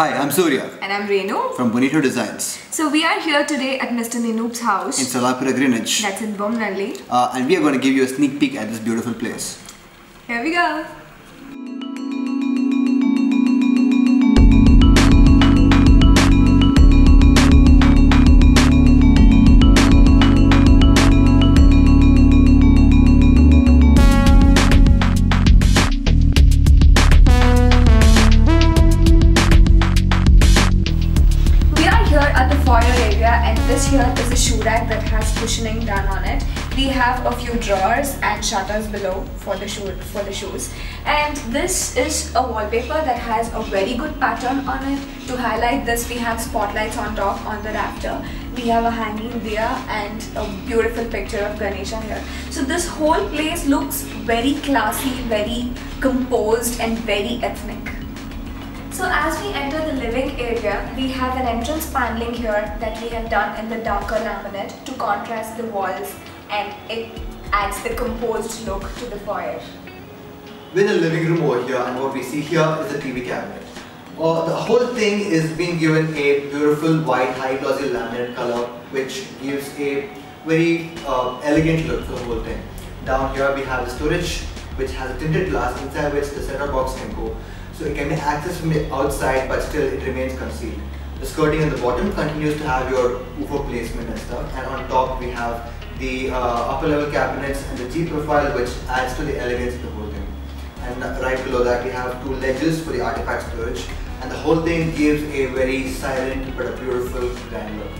Hi, I'm Surya And I'm Renu. from Bonito Designs So we are here today at Mr. Ninoop's house. in Salarpuria, Greenage. That's in Bommanahalli. Uh, and we are going to give you a sneak peek at this beautiful place. Here we go. Shutters below for the shoe for the shoes. And this is a wallpaper that has a very good pattern on it. To highlight this we have spotlights on top on the rafter. We have a hanging diya and a beautiful picture of Ganesha here. So this whole place looks very classy, very composed and very ethnic. So as we enter the living area, we have an entrance paneling here that we have done in the darker laminate to contrast the walls and it adds the composed look to the foyer. We With a living room over here, and what we see here is a TV cabinet. Uh, the whole thing is being given a beautiful white high glossy laminate color, which gives a very uh, elegant look to the whole thing. Down here we have the storage, which has a tinted glass inside which the set-top box can go. So it can be accessed from the outside, but still it remains concealed. The skirting at the bottom continues to have your UFO placement and stuff, and on top we have the uh, upper level cabinets and the G profile, which adds to the elegance of the whole thing. And right below that we have two ledges for the artifact storage, and the whole thing gives a very silent but a beautiful look.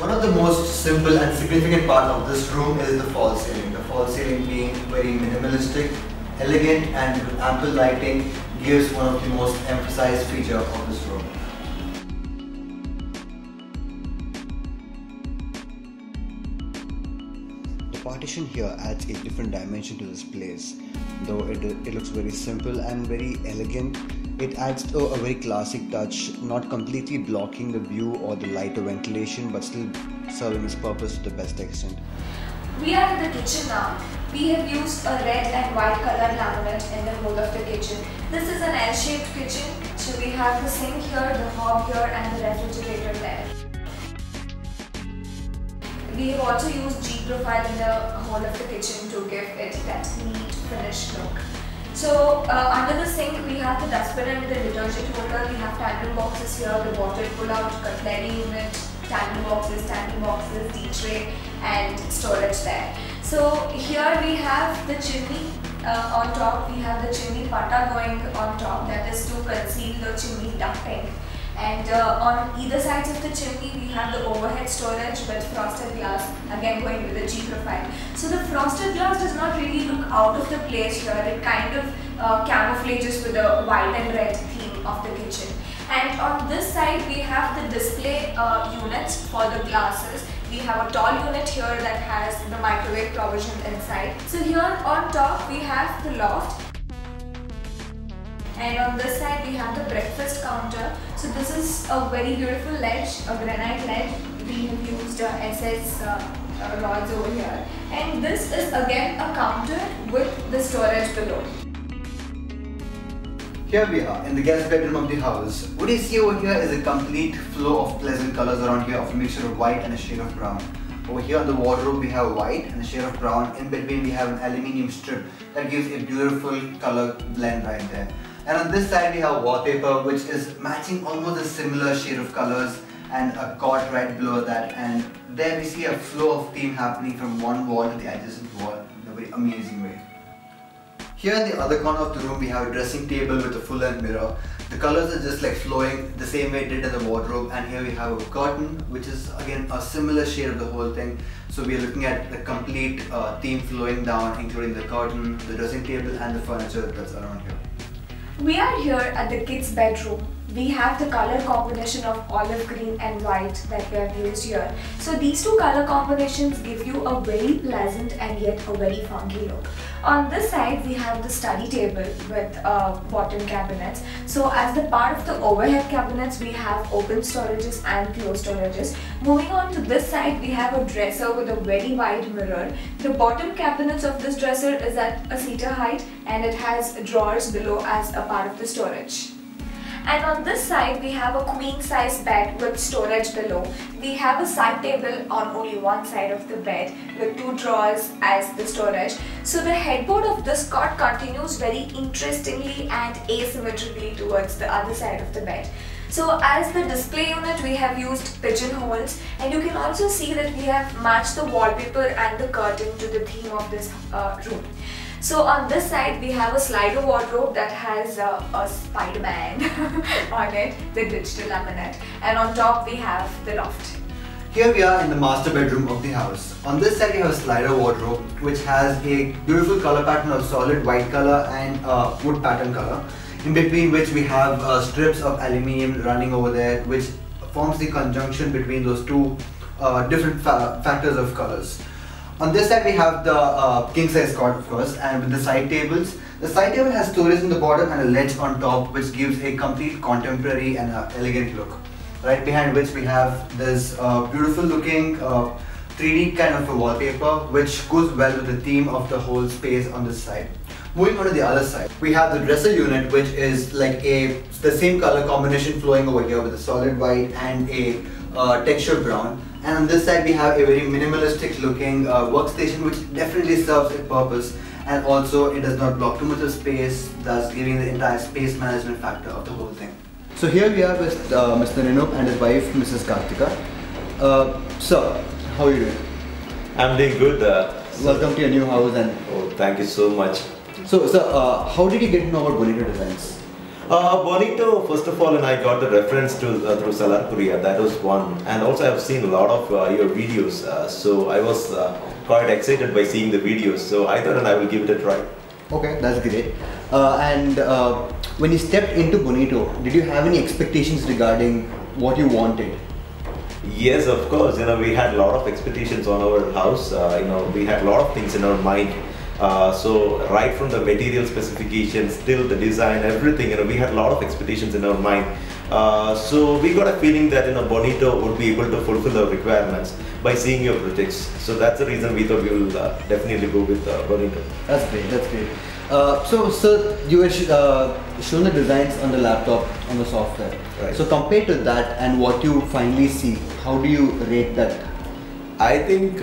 One of the most simple and significant part of this room is the false ceiling. The false ceiling being very minimalistic, elegant and with ample lighting gives one of the most emphasized feature of this room. Partition here adds a different dimension to this place. Though it, it looks very simple and very elegant, it adds to a very classic touch, not completely blocking the view or the light or ventilation, but still serving its purpose to the best extent. We are in the kitchen now. We have used a red and white color laminate in the whole of the kitchen. This is an L-shaped kitchen, so we have the sink here, the hob here and the refrigerator We have also used G profile in the whole of the kitchen to give it that neat finished look. So uh, under the sink we have the dustbin and the detergent holder. We have tandem boxes here, the water pull-out, cutlery unit, tandem boxes, tandem boxes, tea tray and storage there. So here we have the chimney uh, on top. We have the chimney pata going on top that is to conceal the chimney ducting. And uh, on either sides of the chimney, we have the overhead storage with frosted glass, again going with the G profile. So the frosted glass does not really look out of the place here. It kind of uh, camouflages with the white and red theme of the kitchen. And on this side, we have the display uh, units for the glasses. We have a tall unit here that has the microwave provision inside. So here on top, we have the loft and on this side we have the breakfast counter. So this is a very beautiful ledge, a granite ledge. We have used uh, SS uh, uh, rods over here. And this is again a counter with the storage below. Here we are in the guest bedroom of the house. What you see over here is a complete flow of pleasant colors around here of a mixture of white and a shade of brown. Over here on the wardrobe we have white and a shade of brown. In between we have an aluminium strip that gives a beautiful color blend right there. And on this side we have wallpaper which is matching almost a similar shade of colors and a cot right below that and there we see a flow of theme happening from one wall to the adjacent wall in a very amazing way. Here in the other corner of the room we have a dressing table with a full length mirror. The colors are just like flowing the same way it did in the wardrobe and here we have a curtain which is again a similar shade of the whole thing. So we are looking at the complete uh, theme flowing down including the curtain, the dressing table and the furniture that's around here. We are here at the kids' bedroom. We have the color combination of olive green and white that we have used here. So these two color combinations give you a very pleasant and yet a very funky look. On this side we have the study table with uh, bottom cabinets. So as the part of the overhead cabinets we have open storages and closed storages. Moving on to this side we have a dresser with a very wide mirror. The bottom cabinets of this dresser is at a seater height and it has drawers below as a part of the storage. And on this side, we have a queen size bed with storage below. We have a side table on only one side of the bed with two drawers as the storage. So the headboard of this cot continues very interestingly and asymmetrically towards the other side of the bed. So as the display unit we have used pigeonholes and you can also see that we have matched the wallpaper and the curtain to the theme of this uh, room. So on this side we have a slider wardrobe that has uh, a Spider-Man on it, the digital laminate and on top we have the loft. Here we are in the master bedroom of the house. On this side you have a slider wardrobe which has a beautiful color pattern of solid white color and wood pattern color in between which we have uh, strips of aluminium running over there which forms the conjunction between those two uh, different fa factors of colors. On this side we have the uh, king size cot of course and with the side tables. The side table has storage in the bottom and a ledge on top which gives a complete contemporary and uh, elegant look. Right behind which we have this uh, beautiful looking 3D kind of a wallpaper which goes well with the theme of the whole space on this side. Moving on to the other side, we have the dresser unit which is like a the same color combination flowing over here with a solid white and a uh, textured brown. And on this side we have a very minimalistic looking uh, workstation which definitely serves a purpose and also it does not block too much of space thus giving the entire space management factor of the whole thing. So here we are with uh, Mr. Ninoop and his wife Mrs. Kartika. Uh, sir, how are you doing? I'm doing good. Uh, Welcome to your new house and oh, thank you so much. So, sir, uh, how did you get to know about Bonito Designs? Uh, Bonito, first of all, and I got the reference to uh, through Salarpuria. That was one, and also I've seen a lot of uh, your videos. Uh, so I was uh, quite excited by seeing the videos. So I thought, and I will give it a try. Okay, that's great. Uh, and when you stepped into Bonito, did you have any expectations regarding what you wanted? Yes, of course. You know, we had a lot of expectations on our house. you know, we had a lot of things in our mind uh, so right from the material specifications till the design, everything, you know, we had a lot of expectations in our mind. Uh, so we got a feeling that you know Bonito would be able to fulfill our requirements by seeing your projects. So that's the reason we thought we will uh, definitely go with uh, Bonito. That's great. That's great. Uh, so, sir, you were sh uh, shown the designs on the laptop on the software. Right. So, compared to that and what you finally see, how do you rate that? I think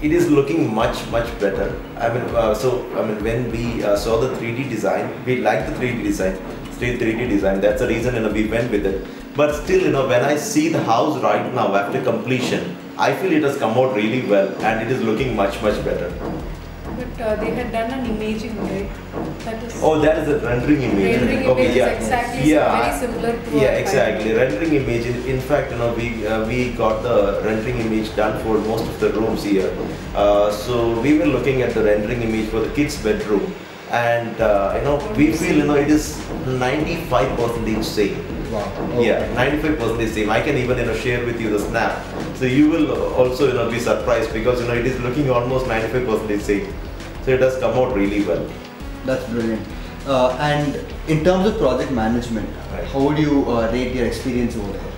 it is looking much much better. I mean uh, so i mean when we uh, saw the 3d design we liked the 3d design still 3d design. That's the reason you know we went with it. But still you know when i see the house right now after completion i feel it has come out really well and it is looking much much better uh, they had done an imaging, right? That is. Oh, that is a rendering image. Rendering okay, image yeah. exactly yeah. very similar to. Yeah, exactly. Rendering image. In fact, you know, we uh, we got the rendering image done for most of the rooms here. Uh, so we were looking at the rendering image for the kids' bedroom, and uh, you know, we feel you know it is 95 percent same. Wow. Okay. Yeah, 95% same. I can even you know share with you the snap. So you will also you know be surprised because you know it is looking almost 95% same. So it does come out really well. That's brilliant. Uh, and in terms of project management, right. how would you uh, rate your experience over there?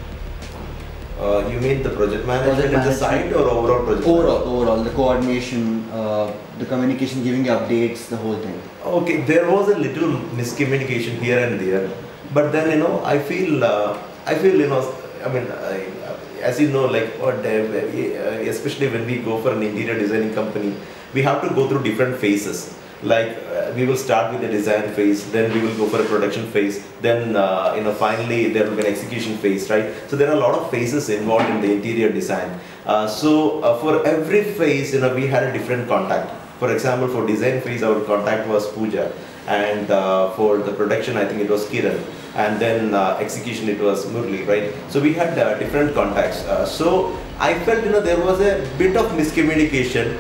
Uh, you mean the project management project the site or overall project? Overall, overall, the coordination, uh, the communication, giving updates, the whole thing. Okay, there was a little miscommunication here and there, but then you know, I feel, uh, I feel you know, I mean, I, as you know, like, uh, especially when we go for an interior designing company, we have to go through different phases. Like uh, we will start with the design phase then we will go for a production phase then uh, you know finally there will be an execution phase right? So there are a lot of phases involved in the interior design. Uh, so uh, for every phase you know we had a different contact. For example for design phase our contact was Pooja and uh, for the production I think it was Kiran and then uh, execution it was Murli right so we had different contacts so I felt you know there was a bit of miscommunication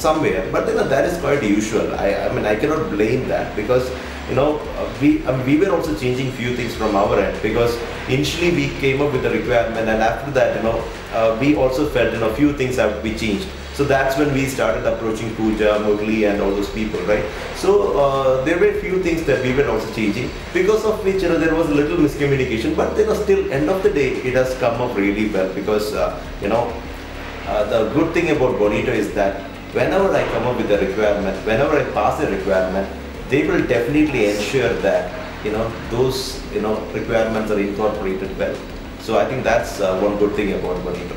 somewhere. But you know that is quite usual. I, I mean I cannot blame that because you know we I mean, we were also changing few things from our end because initially we came up with the requirement and after that you know uh, we also felt you know few things have to be changed. So that's when we started approaching Pooja, Murli and all those people, right? So uh, there were few things that we were also changing because of which you know there was a little miscommunication but you know still end of the day it has come up really well because uh, you know uh, the good thing about Bonito is that whenever I come up with a requirement, whenever I pass a requirement, they will definitely ensure that you know those you know requirements are incorporated well. So I think that's uh, one good thing about Bonito.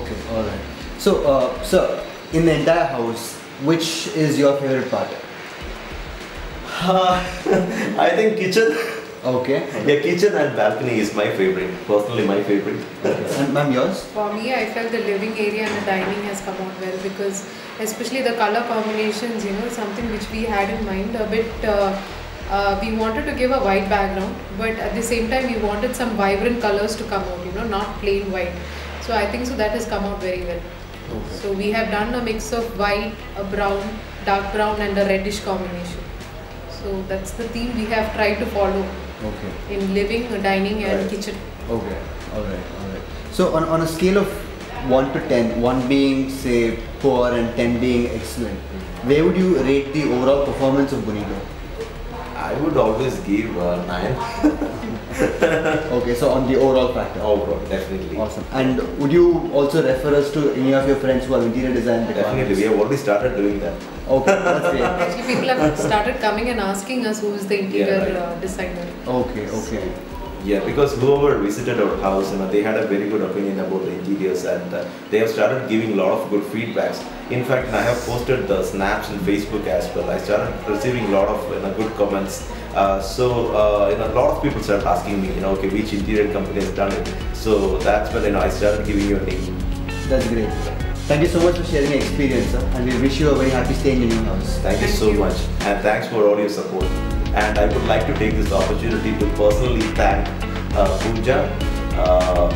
Okay, all right. So, uh, sir, in the entire house, which is your favorite part? Uh, I think kitchen. Okay. Yeah, kitchen and balcony is my favorite. Personally, my favorite. And ma'am, yours? For me, I felt the living area and the dining has come out well because, especially the color combinations, you know, something which we had in mind. A bit, uh, uh, we wanted to give a white background, but at the same time, we wanted some vibrant colors to come out, you know, not plain white. So I think so that has come out very well. Okay. So we have done a mix of white, a brown, dark brown, and a reddish combination. So that's the theme we have tried to follow Okay. in living, dining, and Right. kitchen. Okay. All right. All right. So, on, on a scale of 1 to 10, 1 being, say, poor and 10 being excellent, where would you rate the overall performance of Bonito? I would always give uh, nine. Okay, so on the overall factor. Overall, definitely. Awesome. And would you also refer us to any of your friends who are interior design Definitely, we have already started doing that. Okay, that's great. Actually, people have started coming and asking us who is the interior right. uh, designer. Okay, okay. Yeah, because whoever visited our house, you know, they had a very good opinion about the interiors, and uh, they have started giving a lot of good feedbacks. In fact, I have posted the snaps on Facebook as well. I started receiving a lot of you know, good comments. Uh, so uh, you know, a lot of people started asking me, you know, okay, which interior company has done it. So that's when you know I started giving you a name. That's great. Thank you so much for sharing your experience, sir. And we wish you a very happy stay in your new house. Thank you so you. much, and thanks for all your support. And I would like to take this opportunity to personally thank uh, Pooja, uh,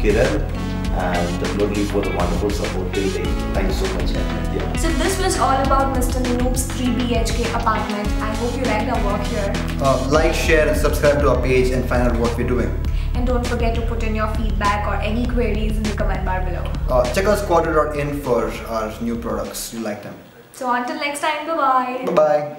Kiran, and Murli for the wonderful support till date. Thank you so much. Yeah. So this was all about Mr. Noob's 3 BHK apartment. I hope you liked our work here. Uh, like, share, and subscribe to our page and find out what we're doing. And don't forget to put in your feedback or any queries in the comment bar below. Uh, check out squadro.in for our new products. You like them. So until next time, bye-bye. Bye bye.